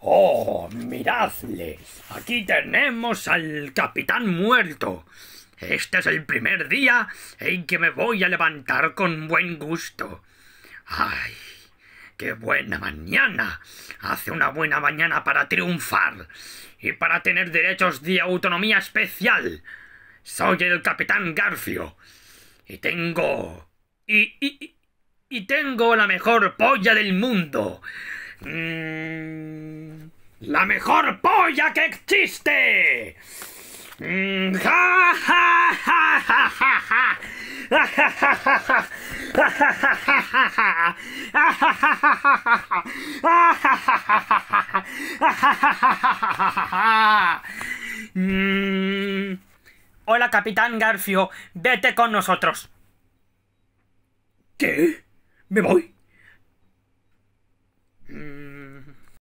Oh, miradles. Aquí tenemos al capitán muerto. Este es el primer día en que me voy a levantar con buen gusto. ¡Ay! ¡Qué buena mañana! Hace una buena mañana para triunfar y para tener derechos de autonomía especial. Soy el capitán Garfio y tengo... y... y, y tengo la mejor polla del mundo. Mm, ¡La mejor polla que existe! Mm, ja, ja, ja, ja, ja, ja. Mm, Hola, capitán Garfio. Vete con nosotros. ¿Qué? ¿Me voy?